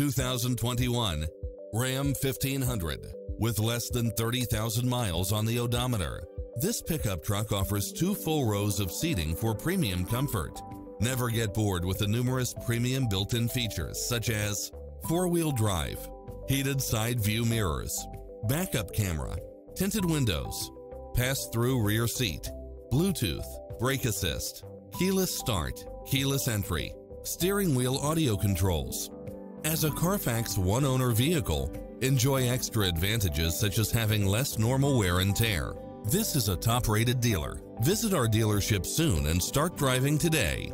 2021 Ram 1500 with less than 30,000 miles on the odometer. This pickup truck offers two full rows of seating for premium comfort. Never get bored with the numerous premium built-in features such as four-wheel drive, heated side view mirrors, backup camera, tinted windows, pass-through rear seat, Bluetooth, brake assist, keyless start, keyless entry, steering wheel audio controls. As a Carfax one-owner vehicle, enjoy extra advantages such as having less normal wear and tear. This is a top-rated dealer. Visit our dealership soon and start driving today.